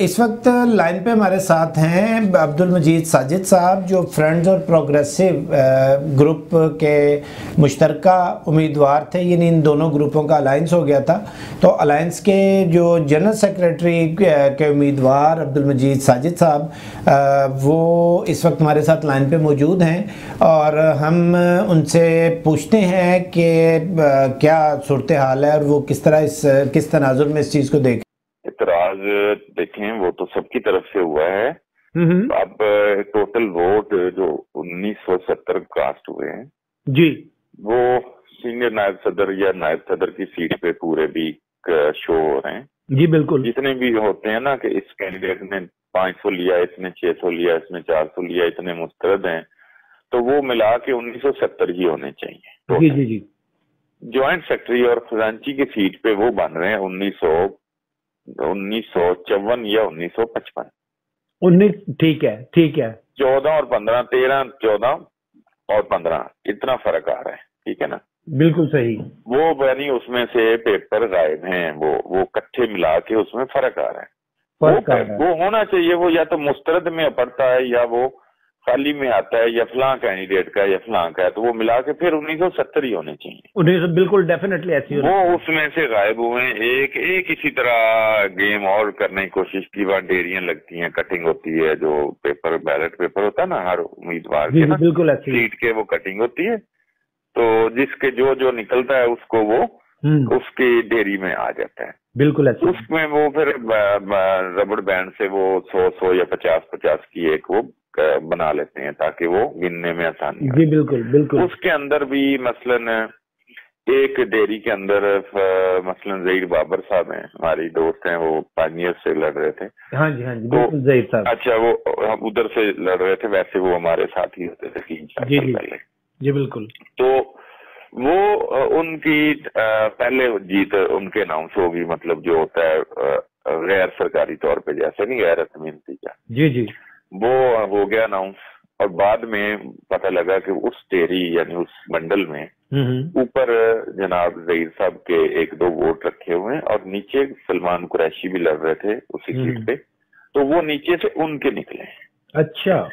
इस वक्त लाइन पे हमारे साथ हैं अब्दुल मजीद साजिद साहब, जो फ्रेंड्स और प्रोग्रेसिव ग्रुप के मुश्तरका उम्मीदवार थे। यानी इन दोनों ग्रुपों का अलायंस हो गया था। तो अलायंस के जो जनरल सेक्रेटरी के उम्मीदवार अब्दुल मजीद साजिद साहब वो इस वक्त हमारे साथ लाइन पे मौजूद हैं। और हम उनसे पूछते हैं कि क्या सूरत हाल है और वो किस तरह इस, किस तनाजुर में इस चीज़ को देख इतराज देखें वो तो सबकी तरफ़ से हुआ है। अब टोटल वोट जो 1970 कास्ट हुए हैं जी। वो सीनियर नायब सदर या नायब सदर की सीट पे पूरे भी शो हो रहे हैं। जी बिल्कुल। जितने भी होते हैं ना कि इस कैंडिडेट ने 500 लिया इसने 600 लिया इसने 400 लिया इतने मुस्तरद हैं तो वो मिला के 1970 ही होने चाहिए जी जी जी। ज्वाइंट सेक्रेटरी और खजांची की सीट पे वो बन रहे हैं उन्नीस सौ उन्नीस सौ चौवन या उन्नीस सौ पचपन। उन्नीस ठीक है ठीक है। चौदह और पंद्रह तेरह चौदह और पंद्रह इतना फ़र्क आ रहा है ठीक है ना? बिल्कुल सही। वो यानी उसमें से पेपर गायब हैं वो वो कट्ठे मिला के उसमें फ़र्क आ रहा है। फ़र्क वो, आ रहा है। वो होना चाहिए वो या तो मुस्तरद में पड़ता है या वो खाली में आता है या फलां कैंडिडेट का या फलां का है तो वो मिला के फिर उन्नीस सौ सत्तर ही होने चाहिए। उन्नीस सौ बिल्कुल डेफिनेटली ऐसी वो उसमें से गायब हुए एक एक इसी तरह गेम और करने की कोशिश की वहाँ डेरियाँ लगती हैं कटिंग होती है जो पेपर बैलेट पेपर होता है ना हर उम्मीदवार के ना बिल्कुल सीट के वो कटिंग होती है। तो जिसके जो जो निकलता है उसको वो उसकी डेरी में आ जाता है। बिल्कुल ऐसा। उसमें वो फिर रबड़ बैंड से वो सौ सौ या पचास पचास की एक वो बना लेते हैं ताकि वो गिनने में आसानी जी बिल्कुल बिल्कुल। उसके अंदर भी मसलन एक डेयरी के अंदर मसलन जहीर बाबर साहब हैं हमारी दोस्त हैं वो पानियर से लड़ रहे थे। हाँ जी हाँ जी तो- जहीर साहब। अच्छा वो हम उधर से लड़ रहे थे वैसे वो हमारे साथ ही होते थे तीन चार जी, साल जी। पहले। जी बिल्कुल। तो वो उनकी पहले जीत उनके अनाउंस होगी मतलब जो होता है गैर सरकारी तौर पे जैसे नहीं गैर रस्मी नतीजा जी जी। वो हो गया अनाउंस और बाद में पता लगा कि उस टेरी यानी उस मंडल में ऊपर जनाब जहीर साहब के एक दो वोट रखे हुए हैं और नीचे सलमान कुरैशी भी लड़ रहे थे उसी हम्म। सीट पे। तो वो नीचे से उनके निकले अच्छा।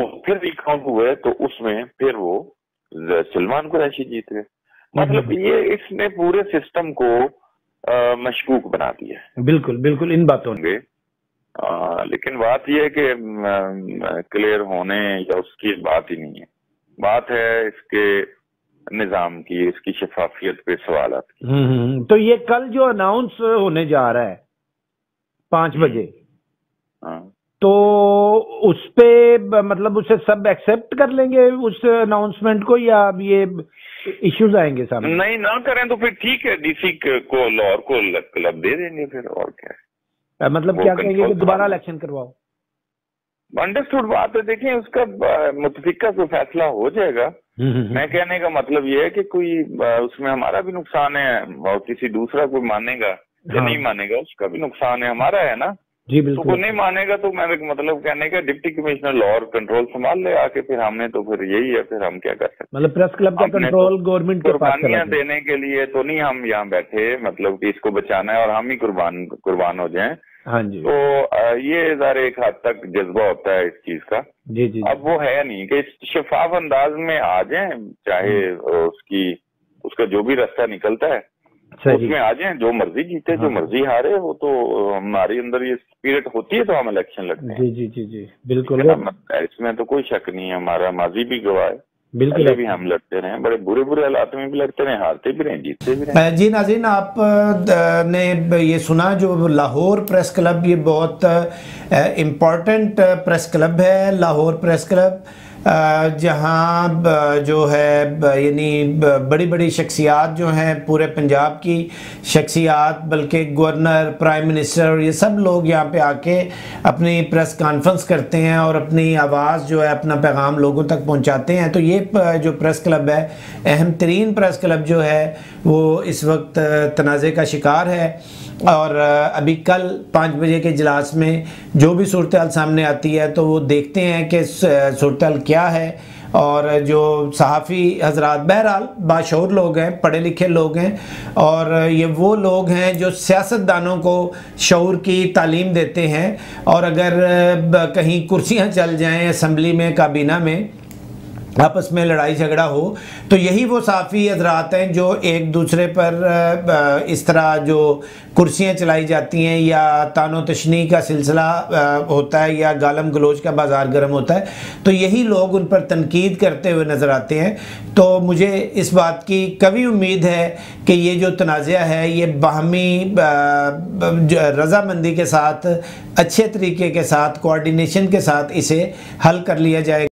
वो फिर रिकाउंट हुए तो उसमें फिर वो सलमान कुरैशी जीत गए। मतलब। ये इसने पूरे सिस्टम को मशकूक बना दिया बिल्कुल बिल्कुल इन बातों ने। होंगे। आ, लेकिन बात यह है कि क्लियर होने या उसकी बात ही नहीं है। बात है इसके निज़ाम की इसकी शफाफियत पे सवाल की। हम्म, हम्म, तो ये कल जो अनाउंस होने जा रहा है पाँच बजे हाँ। तो उस पे मतलब उसे सब एक्सेप्ट कर लेंगे उस अनाउंसमेंट को या अब ये इश्यूज़ आएँगे सामने? नहीं ना करें तो फिर ठीक है डीसी को लाहौर को क्लब दे देंगे फिर और क्या है। मतलब क्या कहेंगे कि दोबारा इलेक्शन करवाओ? अंडरस्टूड बात है। देखिए उसका मुतफिका से फैसला हो जाएगा। मैं कहने का मतलब ये है कि कोई उसमें हमारा भी नुकसान है और किसी दूसरा कोई मानेगा या हाँ। नहीं मानेगा उसका भी नुकसान है। हमारा है ना? जी बिल्कुल। तो नहीं मानेगा तो मेरे मतलब कहने का डिप्टी कमिश्नर लॉ और कंट्रोल संभाल ले आके फिर हमने तो फिर यही है फिर हम क्या कर सकते मतलब प्रेस क्लब का कंट्रोल गवर्नमेंट के पास देने के लिए तो नहीं हम यहाँ बैठे मतलब कि इसको बचाना है और हम ही कुर्बान कुर्बान हो जाए। हाँ जी। तो ये ज़ाहिर एक हद तक जज्बा होता है इस चीज़ का। जी जी अब वो है नहीं कि शफाफ अंदाज में आ जाए चाहे हम्म। उसकी उसका जो भी रास्ता निकलता है। उसमें आ जाए जो मर्ज़ी जीते हाँ। जो हाँ। मर्ज़ी हारे वो तो हमारे अंदर ये स्पिरिट होती है तो हम इलेक्शन लड़ते हैं जी जी जी जी बिल्कुल? इसमें तो कोई शक नहीं है हमारा माजी भी गवाह है बिल्कुल भी हम लड़ते रहे बड़े बुरे बुरे हालात में भी लड़ते रहे हारते भी रहे जीतते भी रहे जी नाजीन आप ने ये सुना जो लाहौर प्रेस क्लब ये बहुत इम्पोर्टेंट प्रेस क्लब है लाहौर प्रेस क्लब जहाँ जो है यानी बड़ी बड़ी शख्सियात जो हैं पूरे पंजाब की शख्सियात, बल्कि गवर्नर, प्राइम मिनिस्टर ये सब लोग यहाँ पे आके अपनी प्रेस कॉन्फ्रेंस करते हैं और अपनी आवाज़ जो है, अपना पैगाम लोगों तक पहुँचाते हैं। तो ये जो प्रेस क्लब है, अहम तरीन प्रेस क्लब जो है, वो इस वक्त तनाज़े का शिकार है। और अभी कल पाँच बजे के इजलास में जो भी सूरत सामने आती है तो वो देखते हैं कि सूरत हाल क्या है और जो सहाफ़ी हजरात बहरहाल बाशूर लोग हैं, पढ़े लिखे लोग हैं और ये वो लोग हैं जो सियासतदानों को शौर की तालीम देते हैं और अगर कहीं कुर्सियाँ चल जाएँ असम्बली में, काबीना में आपस में लड़ाई झगड़ा हो तो यही वो साफ़ी हजरात हैं जो एक दूसरे पर इस तरह जो कुर्सियाँ चलाई जाती हैं या तानो तशनी का सिलसिला होता है या गालम गलोच का बाज़ार गर्म होता है तो यही लोग उन पर तनकीद करते हुए नज़र आते हैं। तो मुझे इस बात की कभी उम्मीद है कि ये जो तनाज़ा है, ये बाहमी रजामंदी के साथ, अच्छे तरीके के साथ, कोऑर्डिनेशन के साथ इसे हल कर लिया जाएगा।